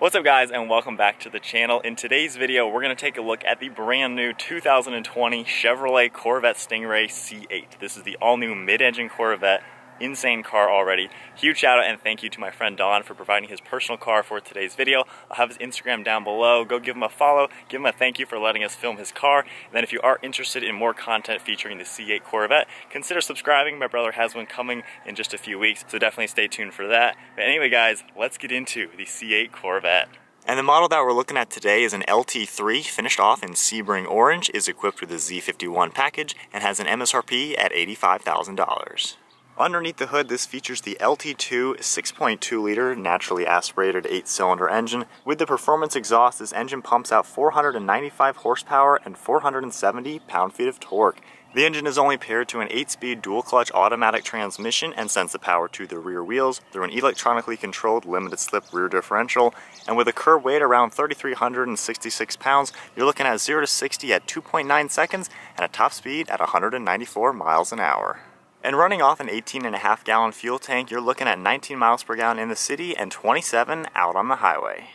What's up guys and welcome back to the channel. In today's video we're going to take a look at the brand new 2020 Chevrolet Corvette Stingray C8. This is the all new mid-engine Corvette insane car already. Huge shout out and thank you to my friend Don for providing his personal car for today's video. I'll have his Instagram down below. Go give him a follow, give him a thank you for letting us film his car. And then if you are interested in more content featuring the C8 Corvette, consider subscribing. My brother has one coming in just a few weeks, so definitely stay tuned for that. But anyway guys, let's get into the C8 Corvette. And the model that we're looking at today is an LT3 finished off in Sebring Orange, is equipped with a Z51 package, and has an MSRP at $85,000. Underneath the hood, this features the LT2 6.2 liter naturally aspirated 8 cylinder engine. With the performance exhaust, this engine pumps out 495 horsepower and 470 pound feet of torque. The engine is only paired to an 8-speed dual-clutch automatic transmission and sends the power to the rear wheels through an electronically controlled limited-slip rear differential. And with a curb weight around 3,366 pounds, you're looking at 0 to 60 at 2.9 seconds and a top speed at 194 miles an hour. And running off an 18 and a half gallon fuel tank, you're looking at 19 miles per gallon in the city and 27 out on the highway.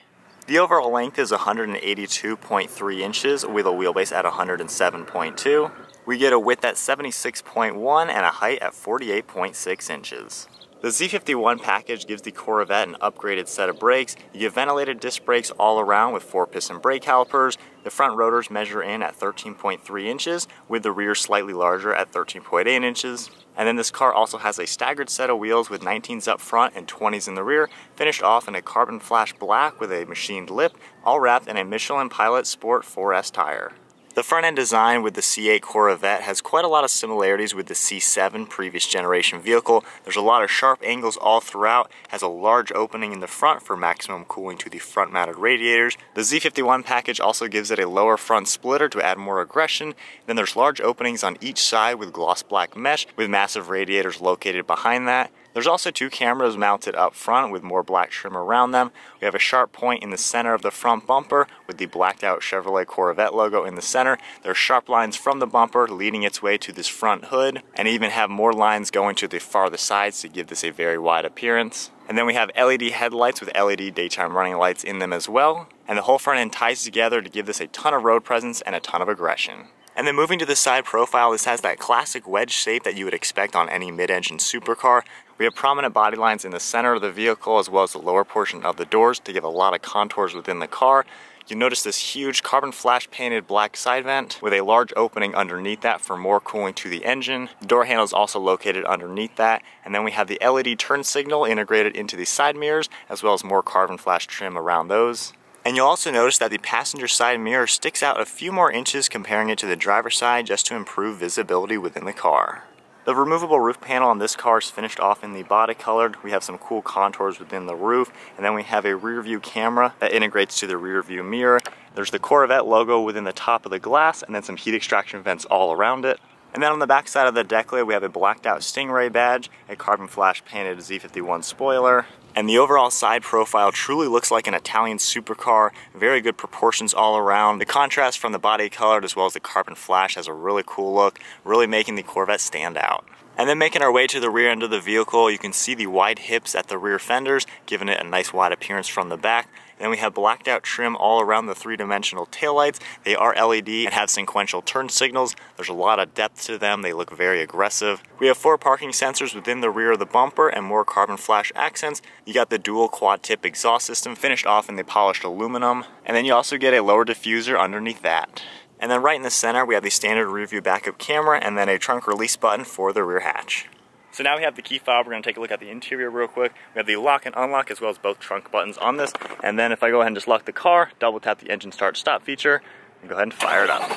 The overall length is 182.3 inches with a wheelbase at 107.2. We get a width at 76.1 and a height at 48.6 inches. The Z51 package gives the Corvette an upgraded set of brakes. You get ventilated disc brakes all around with four piston brake calipers. The front rotors measure in at 13.3 inches, with the rear slightly larger at 13.8 inches. And then this car also has a staggered set of wheels with 19s up front and 20s in the rear, finished off in a carbon flash black with a machined lip, all wrapped in a Michelin Pilot Sport 4S tire. The front end design with the C8 Corvette has quite a lot of similarities with the C7 previous generation vehicle. There's a lot of sharp angles all throughout, has a large opening in the front for maximum cooling to the front mounted radiators. The Z51 package also gives it a lower front splitter to add more aggression. Then there's large openings on each side with gloss black mesh with massive radiators located behind that. There's also two cameras mounted up front with more black trim around them. We have a sharp point in the center of the front bumper with the blacked out Chevrolet Corvette logo in the center. There are sharp lines from the bumper leading its way to this front hood and even have more lines going to the farther sides to give this a very wide appearance. And then we have LED headlights with LED daytime running lights in them as well. And the whole front end ties together to give this a ton of road presence and a ton of aggression. And then moving to the side profile, this has that classic wedge shape that you would expect on any mid-engine supercar. We have prominent body lines in the center of the vehicle as well as the lower portion of the doors to give a lot of contours within the car. You notice this huge carbon flash painted black side vent with a large opening underneath that for more cooling to the engine. The door handle is also located underneath that. And then we have the LED turn signal integrated into the side mirrors as well as more carbon flash trim around those. And you'll also notice that the passenger side mirror sticks out a few more inches comparing it to the driver's side just to improve visibility within the car. The removable roof panel on this car is finished off in the body colored. We have some cool contours within the roof, and then we have a rear view camera that integrates to the rear view mirror. There's the Corvette logo within the top of the glass, and then some heat extraction vents all around it. And then on the back side of the deck lid, we have a blacked out Stingray badge, a carbon flash painted Z51 spoiler, and the overall side profile truly looks like an Italian supercar, very good proportions all around. The contrast from the body colored as well as the carbon flash has a really cool look, really making the Corvette stand out. And then making our way to the rear end of the vehicle, you can see the wide hips at the rear fenders, giving it a nice wide appearance from the back. Then we have blacked out trim all around the three-dimensional taillights. They are LED and have sequential turn signals. There's a lot of depth to them. They look very aggressive. We have four parking sensors within the rear of the bumper and more carbon flash accents. You got the dual quad tip exhaust system finished off in the polished aluminum. And then you also get a lower diffuser underneath that. And then right in the center, we have the standard rear view backup camera and then a trunk release button for the rear hatch. So now we have the key fob. We're gonna take a look at the interior real quick. We have the lock and unlock as well as both trunk buttons on this. And then if I go ahead and just lock the car, double tap the engine start stop feature, and go ahead and fire it up.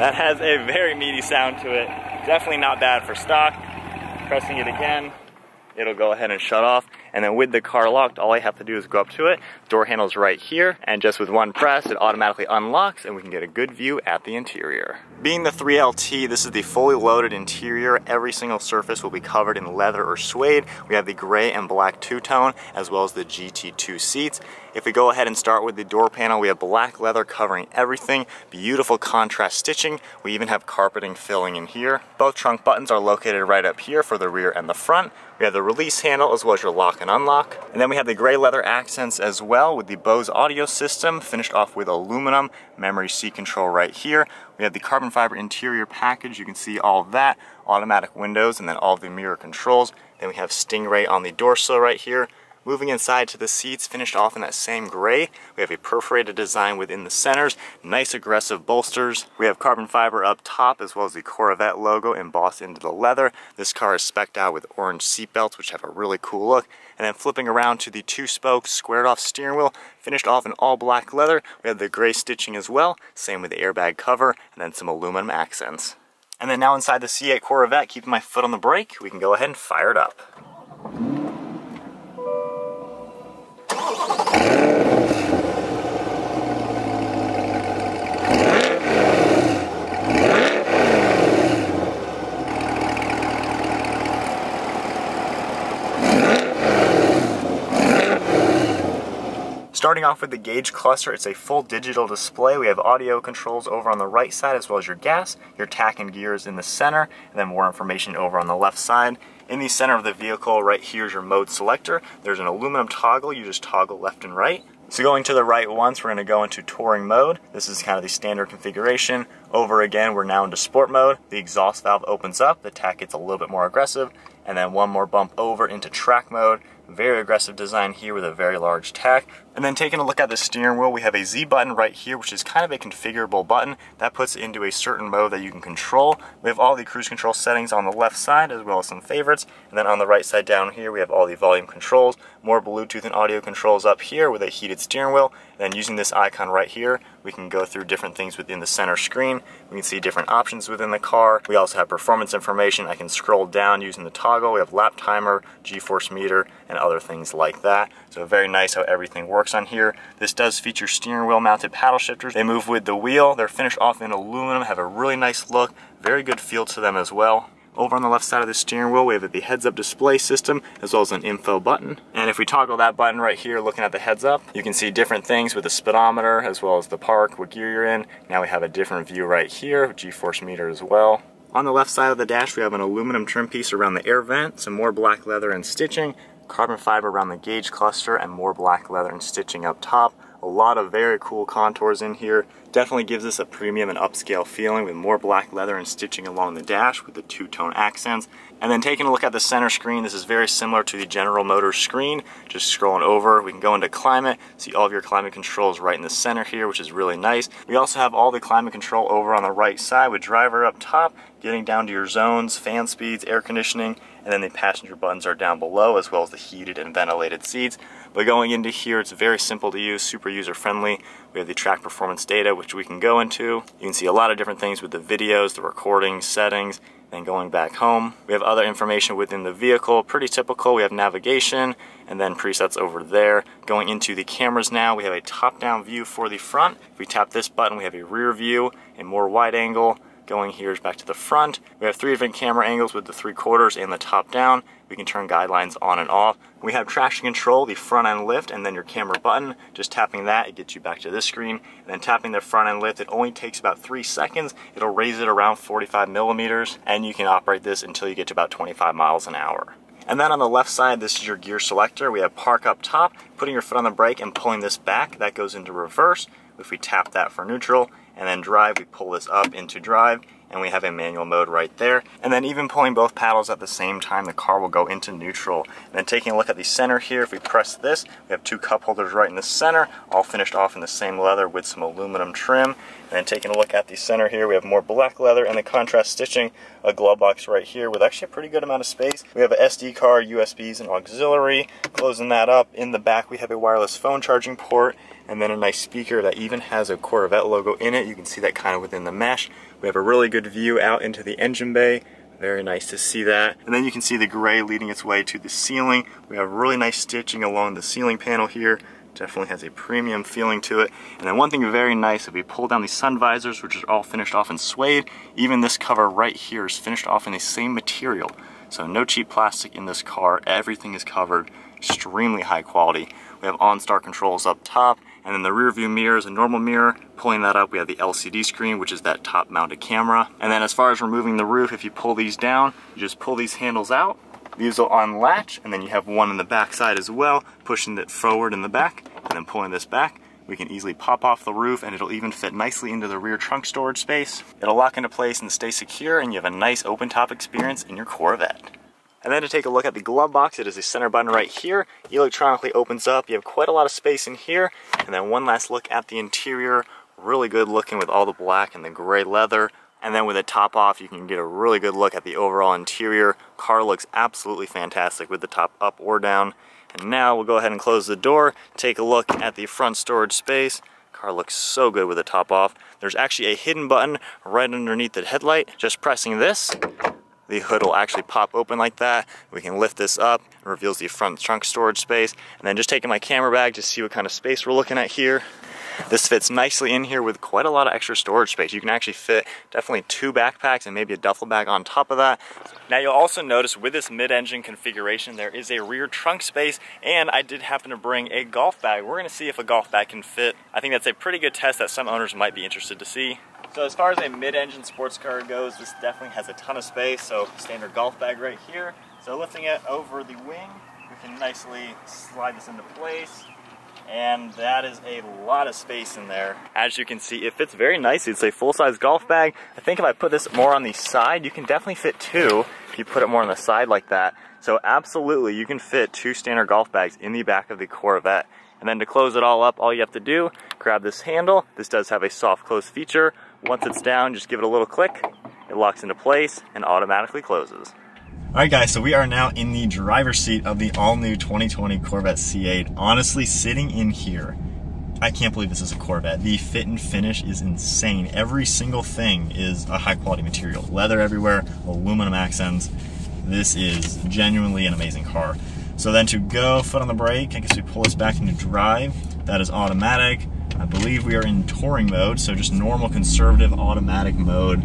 That has a very meaty sound to it. Definitely not bad for stock. Pressing it again, it'll go ahead and shut off. And then with the car locked, all I have to do is go up to it. Door handle's right here, and just with one press, it automatically unlocks and we can get a good view at the interior. Being the 3LT, this is the fully loaded interior. Every single surface will be covered in leather or suede. We have the gray and black two-tone, as well as the GT2 seats. If we go ahead and start with the door panel, we have black leather covering everything, beautiful contrast stitching. We even have carpeting filling in here. Both trunk buttons are located right up here for the rear and the front. We have the release handle as well as your lock and unlock. And then we have the gray leather accents as well with the Bose audio system, finished off with aluminum, memory seat control right here. We have the carbon fiber interior package, you can see all that, automatic windows, and then all the mirror controls. Then we have Stingray on the door sill right here, Moving inside to the seats, finished off in that same gray. We have a perforated design within the centers, nice aggressive bolsters. We have carbon fiber up top as well as the Corvette logo embossed into the leather. This car is specced out with orange seat belts which have a really cool look. And then flipping around to the two spoke squared off steering wheel, finished off in all black leather. We have the gray stitching as well, same with the airbag cover, and then some aluminum accents. And then now inside the C8 Corvette, keeping my foot on the brake, we can go ahead and fire it up. Starting off with the gauge cluster, it's a full digital display. We have audio controls over on the right side as well as your gas, your tach and gears in the center, and then more information over on the left side. In the center of the vehicle, right here is your mode selector. There's an aluminum toggle, you just toggle left and right. So going to the right once, we're going to go into touring mode. This is kind of the standard configuration. Over again, we're now into sport mode. The exhaust valve opens up, the tach gets a little bit more aggressive, and then one more bump over into track mode. Very aggressive design here with a very large tach. And then taking a look at the steering wheel, we have a Z button right here, which is kind of a configurable button. That puts into a certain mode that you can control. We have all the cruise control settings on the left side, as well as some favorites. And then on the right side down here, we have all the volume controls, more Bluetooth and audio controls up here with a heated steering wheel. And then using this icon right here, we can go through different things within the center screen. We can see different options within the car. We also have performance information. I can scroll down using the toggle. We have lap timer, G-force meter, and other things like that. So very nice how everything works on here. This does feature steering wheel mounted paddle shifters. They move with the wheel. They're finished off in aluminum, have a really nice look. Very good feel to them as well. Over on the left side of the steering wheel, we have the heads-up display system, as well as an info button. And if we toggle that button right here, looking at the heads-up, you can see different things with the speedometer, as well as the park, what gear you're in. Now we have a different view right here, G-force meter as well. On the left side of the dash, we have an aluminum trim piece around the air vent, some more black leather and stitching, carbon fiber around the gauge cluster, and more black leather and stitching up top. A lot of very cool contours in here. Definitely gives us a premium and upscale feeling with more black leather and stitching along the dash with the two-tone accents. And then taking a look at the center screen, this is very similar to the General Motors screen. Just scrolling over, we can go into climate, see all of your climate controls right in the center here, which is really nice. We also have all the climate control over on the right side with driver up top, getting down to your zones, fan speeds, air conditioning, and then the passenger buttons are down below as well as the heated and ventilated seats. But going into here, it's very simple to use, super user friendly. We have the track performance data, which we can go into. You can see a lot of different things with the videos, the recording, settings, then going back home. We have other information within the vehicle, pretty typical. We have navigation and then presets over there. Going into the cameras now, we have a top-down view for the front. If we tap this button, we have a rear view, a more wide angle, Going here is back to the front. We have three different camera angles with the three quarters and the top down. We can turn guidelines on and off. We have traction control, the front end lift, and then your camera button. Just tapping that, it gets you back to this screen. And then tapping the front end lift, it only takes about three seconds. It'll raise it around 45 millimeters, and you can operate this until you get to about 25 miles an hour. And then on the left side, this is your gear selector. We have park up top, putting your foot on the brake and pulling this back, that goes into reverse. If we tap that for neutral, and then drive, we pull this up into drive, and we have a manual mode right there. And then even pulling both paddles at the same time, the car will go into neutral. And then taking a look at the center here, if we press this, we have two cup holders right in the center, all finished off in the same leather with some aluminum trim. And then taking a look at the center here, we have more black leather and the contrast stitching, a glove box right here with actually a pretty good amount of space. We have an SD card, USBs, and auxiliary. Closing that up, in the back we have a wireless phone charging port, and then a nice speaker that even has a Corvette logo in it. You can see that kind of within the mesh. We have a really good view out into the engine bay. Very nice to see that. And then you can see the gray leading its way to the ceiling. We have really nice stitching along the ceiling panel here definitely has a premium feeling to it. And then one thing very nice, if we pull down the sun visors, which are all finished off in suede, even this cover right here is finished off in the same material. So no cheap plastic in this car, everything is covered, extremely high quality. We have OnStar controls up top, and then the rear view mirror is a normal mirror. Pulling that up, we have the LCD screen, which is that top mounted camera. And then as far as removing the roof, if you pull these down, you just pull these handles out, These will unlatch, and then you have one in the back side as well, pushing it forward in the back, and then pulling this back. We can easily pop off the roof and it'll even fit nicely into the rear trunk storage space. It'll lock into place and stay secure and you have a nice open top experience in your Corvette. And then to take a look at the glove box, it is a center button right here. Electronically opens up. You have quite a lot of space in here. And then one last look at the interior. Really good looking with all the black and the gray leather. And then with the top off, you can get a really good look at the overall interior. Car looks absolutely fantastic with the top up or down. And now we'll go ahead and close the door, take a look at the front storage space. Car looks so good with the top off. There's actually a hidden button right underneath the headlight. Just pressing this, the hood will actually pop open like that. We can lift this up, it reveals the front trunk storage space. And then just taking my camera bag to see what kind of space we're looking at here. This fits nicely in here with quite a lot of extra storage space. You can actually fit definitely two backpacks and maybe a duffel bag on top of that. Now you'll also notice with this mid-engine configuration there is a rear trunk space and I did happen to bring a golf bag. We're gonna see if a golf bag can fit. I think that's a pretty good test that some owners might be interested to see. So as far as a mid-engine sports car goes, this definitely has a ton of space. So standard golf bag right here. So lifting it over the wing, we can nicely slide this into place and that is a lot of space in there. As you can see, it fits very nicely. It's a full-size golf bag. I think if I put this more on the side, you can definitely fit two if you put it more on the side like that. So absolutely, you can fit two standard golf bags in the back of the Corvette. And then to close it all up, all you have to do, grab this handle. This does have a soft close feature. Once it's down, just give it a little click. It locks into place and automatically closes. Alright guys, so we are now in the driver's seat of the all-new 2020 Corvette C8. Honestly, sitting in here, I can't believe this is a Corvette. The fit and finish is insane. Every single thing is a high quality material. Leather everywhere, aluminum accents. This is genuinely an amazing car. So then to go, foot on the brake, I guess we pull this back into drive. That is automatic. I believe we are in touring mode, so just normal conservative automatic mode.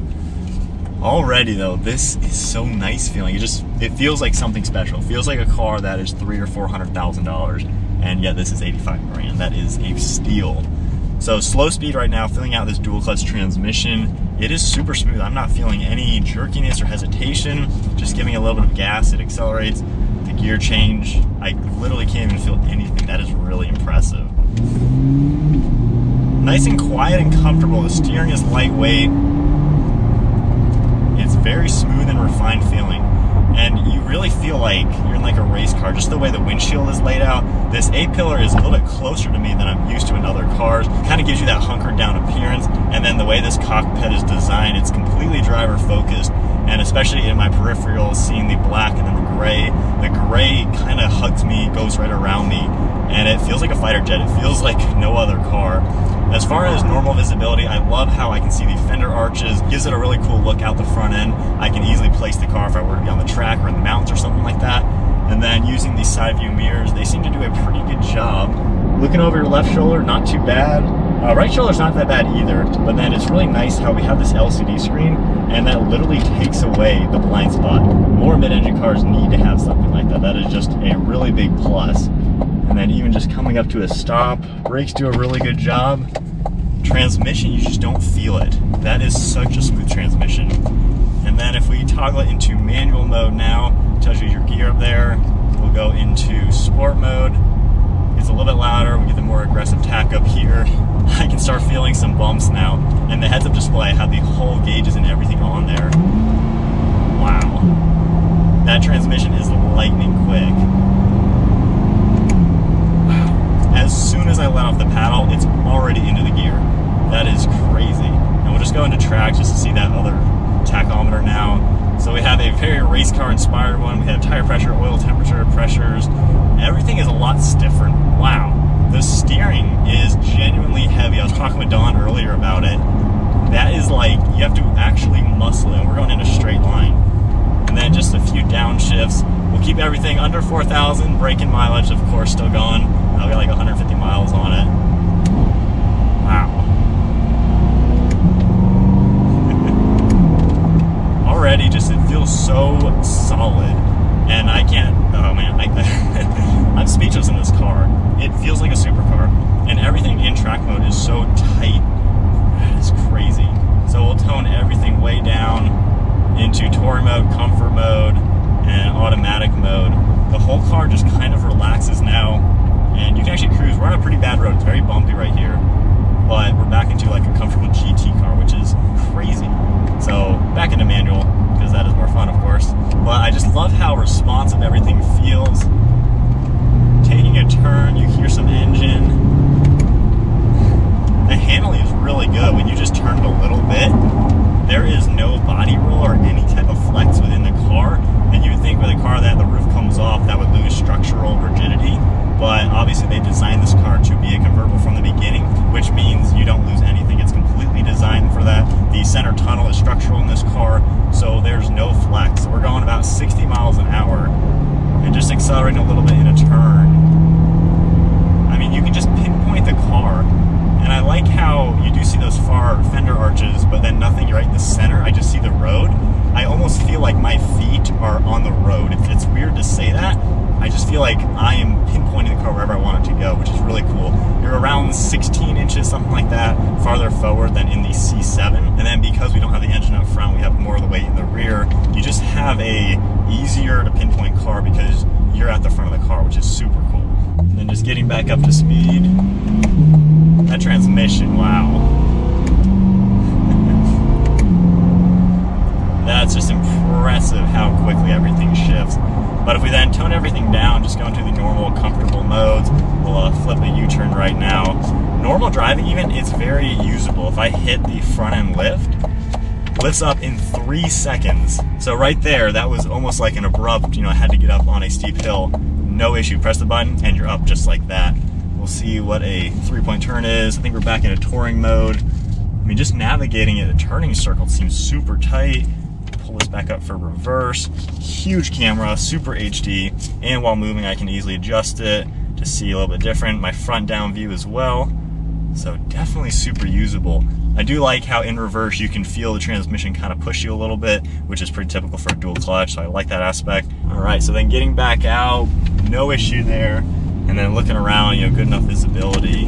Already though, this is so nice feeling. It just, it feels like something special. It feels like a car that is three or four hundred thousand dollars, and yet this is 85 grand. That is a steal. So slow speed right now, filling out this dual clutch transmission. It is super smooth. I'm not feeling any jerkiness or hesitation. Just giving a little bit of gas, it accelerates. The gear change, I literally can't even feel anything. That is really impressive. Nice and quiet and comfortable. The steering is lightweight It's very smooth and refined feeling. And you really feel like you're in like a race car, just the way the windshield is laid out. This A-pillar is a little bit closer to me than I'm used to in other cars. Kind of gives you that hunkered down appearance. And then the way this cockpit is designed, it's completely driver focused. And especially in my peripherals, seeing the black and then the gray. The gray kind of hugs me, goes right around me. And it feels like a fighter jet. It feels like no other car. As far as normal visibility, I love how I can see the fender arches. Gives it a really cool look out the front end. I can easily place the car if I were to be on the track or in the mountains or something like that. And then using these side view mirrors, they seem to do a pretty good job. Looking over your left shoulder, not too bad. Uh, right shoulder's not that bad either, but then it's really nice how we have this LCD screen and that literally takes away the blind spot. More mid-engine cars need to have something like that. That is just a really big plus. And then even just coming up to a stop, brakes do a really good job. Transmission, you just don't feel it. That is such a smooth transmission. And then if we toggle it into manual mode now, tells you your gear up there. We'll go into sport mode. It's a little bit louder, we get the more aggressive tach up here. I can start feeling some bumps now. And the heads-up display, have the whole gauges and everything on there. Wow. That transmission is lightning quick as soon as I let off the paddle, it's already into the gear. That is crazy. And we'll just go into track just to see that other tachometer now. So we have a very race car inspired one. We have tire pressure, oil temperature, pressures. Everything is a lot stiffer. Wow. The steering is genuinely heavy. I was talking with Don earlier about it. That is like, you have to actually muscle it. We're going in a straight line. And then just a few downshifts. We'll keep everything under 4,000. Braking mileage, of course, still going. I've got like 150 miles on it. Wow. Already, just it feels so solid, and I can't. Oh man, I, I'm speechless in this car. It feels like a supercar, and everything in track mode is so tight. It's crazy. So we'll tone everything way down into touring mode, comfort mode, and automatic mode The whole car just kind of relaxes now, and you can actually cruise. We're on a pretty bad road. It's very bumpy right here, but we're back into like a comfortable GT car, which is crazy. So back into manual because that is more fun, of course. But I just love how responsive everything feels. Taking a turn, you hear some engine. The handling is really good when you just turn it a little bit. There is no body roll or any type of flex within the car. And you would think with a car that the roof comes off, that would lose structural rigidity. But obviously they designed this car to be a convertible from the beginning, which means you don't lose anything. It's completely designed for that. The center tunnel is structural in this car, so there's no flex. We're going about 60 miles an hour and just accelerating a little bit in a turn. I mean, you can just pinpoint the car. And I like how you do see those far fender arches, but then nothing right in the center. I just see the road. I almost feel like my feet are on the road. It's, it's weird to say that. I just feel like I am pinpointing the car wherever I want it to go, which is really cool. You're around 16 inches, something like that, farther forward than in the C7. And then because we don't have the engine up front, we have more of the weight in the rear. You just have a easier to pinpoint car because you're at the front of the car, which is super cool. And then just getting back up to speed. That transmission, wow. That's just impressive how quickly everything shifts. But if we then tone everything down, just go into the normal, comfortable modes, we'll uh, flip a U-turn right now. Normal driving even, it's very usable. If I hit the front end lift, lifts up in three seconds. So right there, that was almost like an abrupt, you know, I had to get up on a steep hill. No issue, press the button and you're up just like that. We'll see what a three-point turn is. I think we're back into touring mode. I mean, just navigating it, the turning circle seems super tight pull this back up for reverse. Huge camera, super HD, and while moving I can easily adjust it to see a little bit different. My front down view as well. So definitely super usable. I do like how in reverse you can feel the transmission kind of push you a little bit, which is pretty typical for a dual clutch, so I like that aspect. All right, so then getting back out, no issue there. And then looking around, you know, good enough visibility.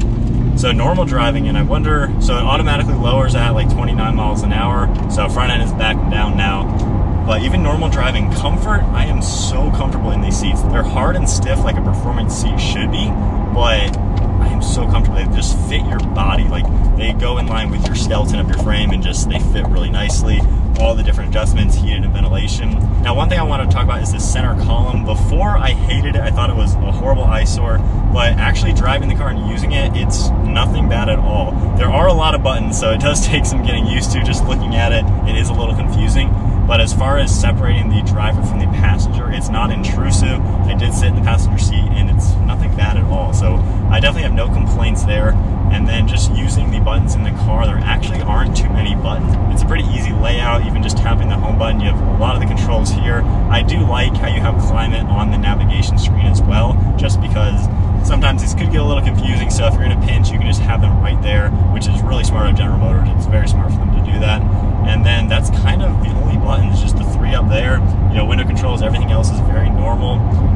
So normal driving, and I wonder, so it automatically lowers at like 29 miles an hour. So front end is back down now. But even normal driving comfort, I am so comfortable in these seats. They're hard and stiff like a performance seat should be, but I am so comfortable. They just fit your body. Like they go in line with your skeleton of your frame and just they fit really nicely all the different adjustments, heated and ventilation. Now, one thing I want to talk about is the center column. Before I hated it, I thought it was a horrible eyesore, but actually driving the car and using it, it's nothing bad at all. There are a lot of buttons, so it does take some getting used to just looking at it. It is a little confusing. But as far as separating the driver from the passenger, it's not intrusive. I did sit in the passenger seat and it's nothing bad at all. So I definitely have no complaints there. And then just using the buttons in the car, there actually aren't too many buttons. It's a pretty easy layout, even just tapping the home button. You have a lot of the controls here. I do like how you have climate on the navigation screen as well, just because sometimes this could get a little confusing. So if you're in a pinch, you can just have them right there, which is really smart of General Motors. It's very smart for them to do that. And then that's kind of the only buttons, just the three up there. You know, window controls, everything else is very normal.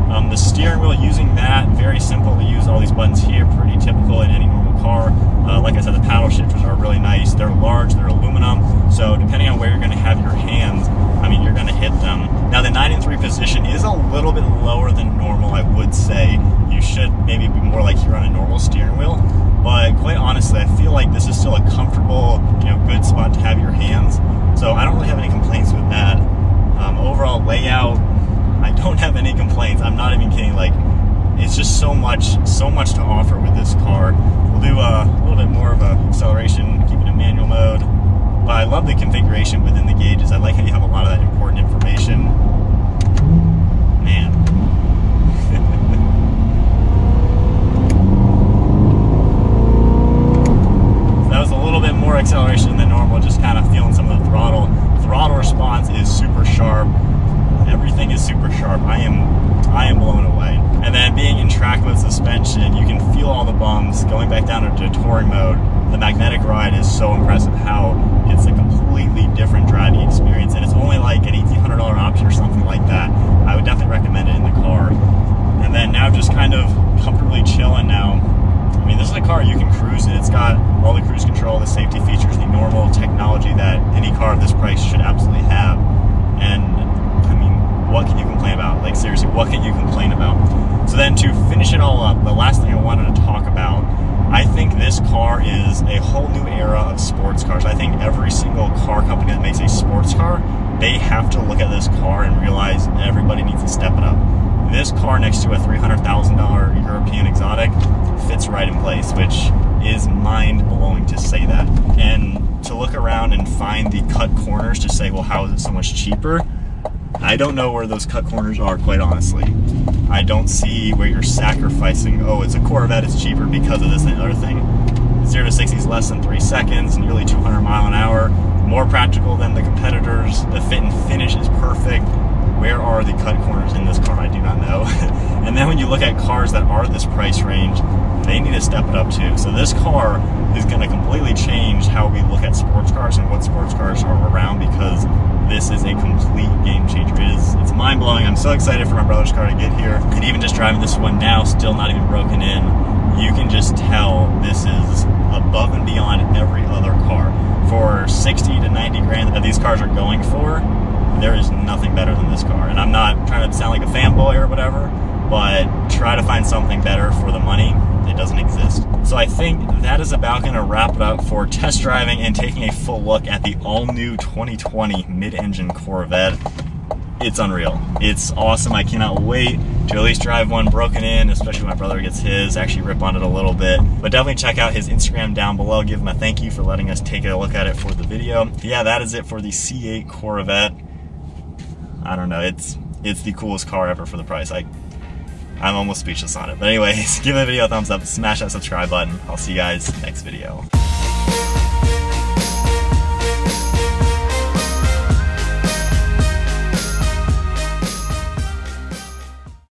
Um, the steering wheel, using that, very simple to use. All these buttons here, pretty typical in any normal car. Uh, like I said, the paddle shifters are really nice. They're large, they're aluminum, so depending on where you're going to have your hands, I mean, you're going to hit them. Now, the 9 and 3 position is a little bit lower than normal, I would say. You should maybe be more like you're on a normal steering wheel. But quite honestly, I feel like this is still a comfortable, you know, good spot to have your hands. So I don't really have any complaints with that. Um, overall layout, I don't have any complaints. I'm not even kidding. Like, it's just so much, so much to offer with this car. We'll do uh, a little bit more of a acceleration, manual mode. But I love the configuration within the gauges. I like how you have a lot of that important information. Man. that was a little bit more acceleration than normal, just kind of feeling some of the throttle. Throttle response is super sharp. Everything is super sharp. I am I am blown away. And then being in track mode suspension, you can feel all the bumps. Going back down into touring mode, the magnetic ride is so impressive how it's a completely different driving experience. And it's only like an $1,800 option or something like that. I would definitely recommend it in the car. And then now just kind of comfortably chilling now. I mean, this is a car you can cruise in. It's got all the cruise control, the safety features, the normal technology that any car of this price should absolutely have. And I mean, what can you complain about? Like seriously, what can you complain about? So then to finish it all up, the last thing I wanted to talk about, I think this car is a whole new era of sports cars. I think every single car company that makes a sports car, they have to look at this car and realize everybody needs to step it up. This car next to a $300,000 European exotic fits right in place, which is mind blowing to say that. And to look around and find the cut corners to say, well, how is it so much cheaper? I don't know where those cut corners are, quite honestly. I don't see where you're sacrificing, oh, it's a Corvette, it's cheaper because of this and other thing. 0 to 60 is less than 3 seconds, nearly 200 mile an hour, more practical than the competitors. The fit and finish is perfect. Where are the cut corners in this car? I do not know. and then when you look at cars that are this price range, they need to step it up too. So this car is going to completely change how we look at sports cars and what sports cars are around because this is a complete game changer. It is, it's mind blowing. I'm so excited for my brother's car to get here. And even just driving this one now, still not even broken in, you can just tell this is above and beyond every other car. For 60 to 90 grand that these cars are going for, there is nothing better than this car. And I'm not trying to sound like a fanboy or whatever, but try to find something better for the money. It doesn't exist. So I think that is about going to wrap it up for test driving and taking a full look at the all-new 2020 mid-engine Corvette. It's unreal. It's awesome. I cannot wait to at least drive one broken in, especially when my brother gets his, actually rip on it a little bit. But definitely check out his Instagram down below. Give him a thank you for letting us take a look at it for the video. Yeah, that is it for the C8 Corvette. I don't know. It's it's the coolest car ever for the price. I I'm almost speechless on it. But anyways, give the video a thumbs up, smash that subscribe button. I'll see you guys next video.